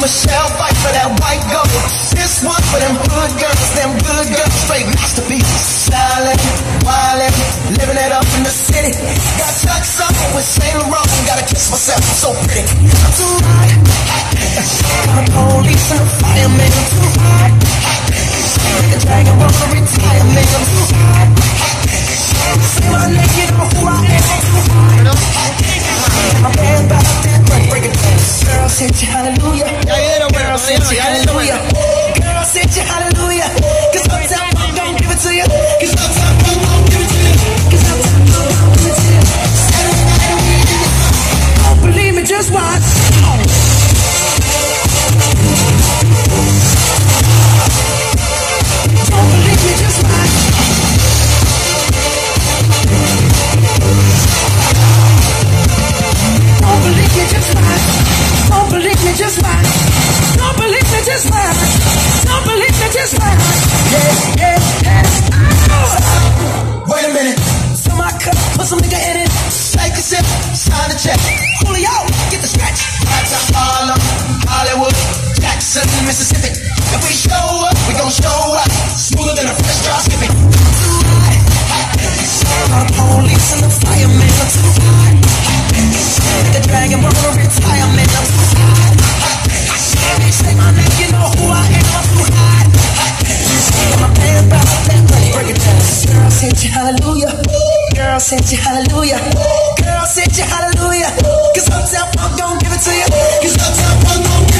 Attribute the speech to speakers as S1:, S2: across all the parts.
S1: Michelle fight for that white gold. This one for them good girls, them good girls, straight masterpieces. Stylin', wildin', living it up in the city. Got Chuck's on with Saint Laurent, gotta kiss myself, I'm so pretty. Too hot. The police and the firemen, I'm too hot. Girl, said you hallelujah. Girl, said you hallelujah. Girl, said you hallelujah. Jackson, Mississippi. If we show up, we gon' show up. Smoother than a fresh drop skipping. The police and the firemen are too hot. The dragon wanna retire, man, I'm too hot. They say my name, you know who I am, I'm too hot. My band back that money, break it down. Girl, said you hallelujah. Girl, said you hallelujah. Girl, said you hallelujah. Cause Uptown Funk don't give it to you. Cause Uptown Funk don't give it to you.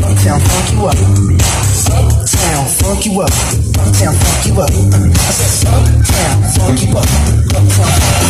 S1: Sound funk you up. Sound funk you up. Sound funk you up. Sound funk you up. Funk you up.